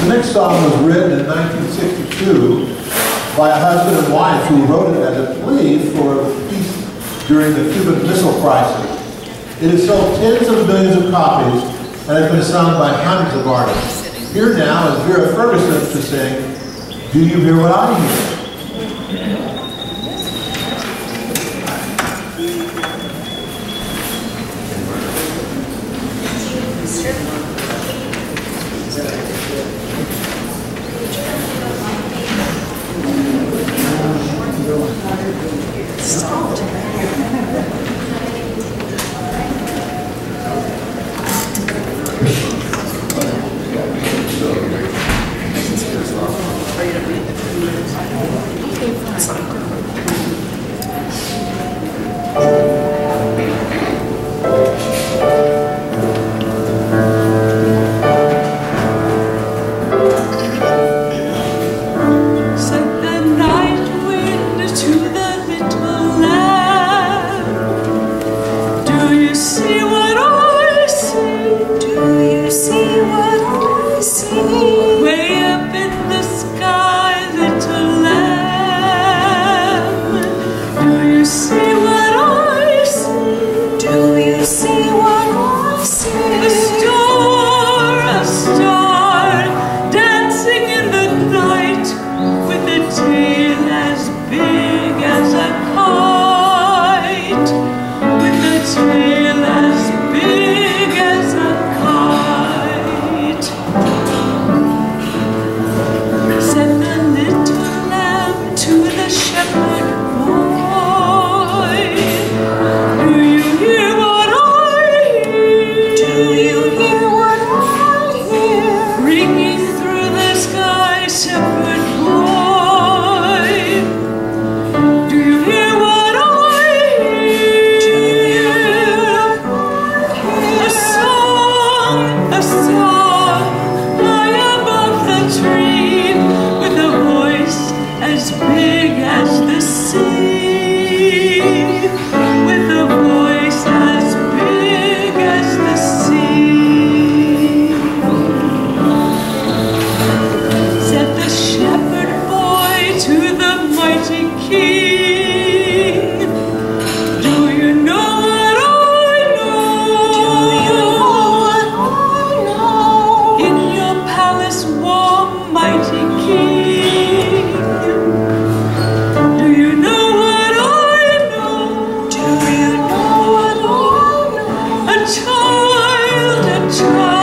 The next song was written in 1962 by a husband and wife who wrote it as a plea for peace during the Cuban Missile Crisis. It has sold tens of millions of copies and has been sung by hundreds of artists. Here now is Vera Ferguson to sing, Do You Hear What I Hear? child and child.